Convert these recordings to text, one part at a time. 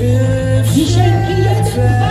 Michel Guillet.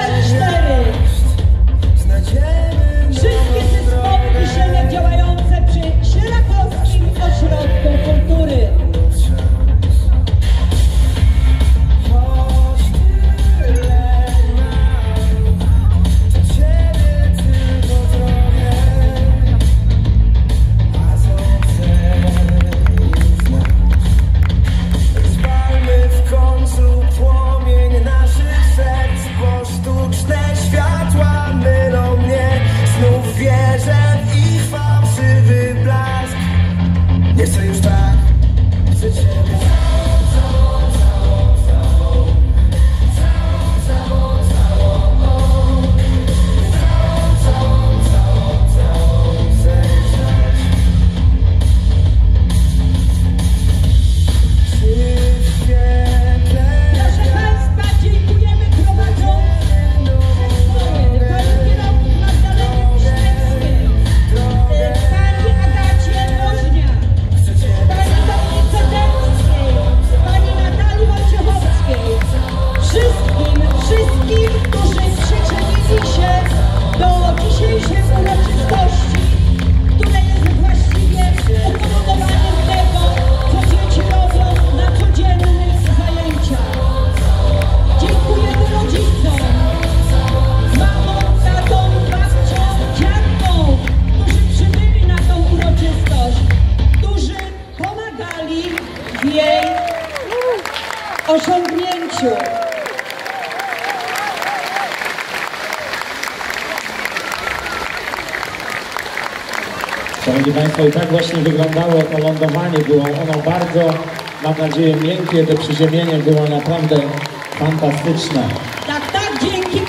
Do dzisiejszej uroczystości, jest tego, co dzieci zajęciach. Dziękujemy rodzicom, mamom, tatom, babciom, dziadkom, którzy przybyli na tą uroczystość, którzy pomagali w jej osiągnięciu. Szanowni Państwo, i tak właśnie wyglądało to lądowanie. Było ono bardzo, mam nadzieję, miękkie. To przyziemienie było naprawdę fantastyczne. Tak, tak, dzięki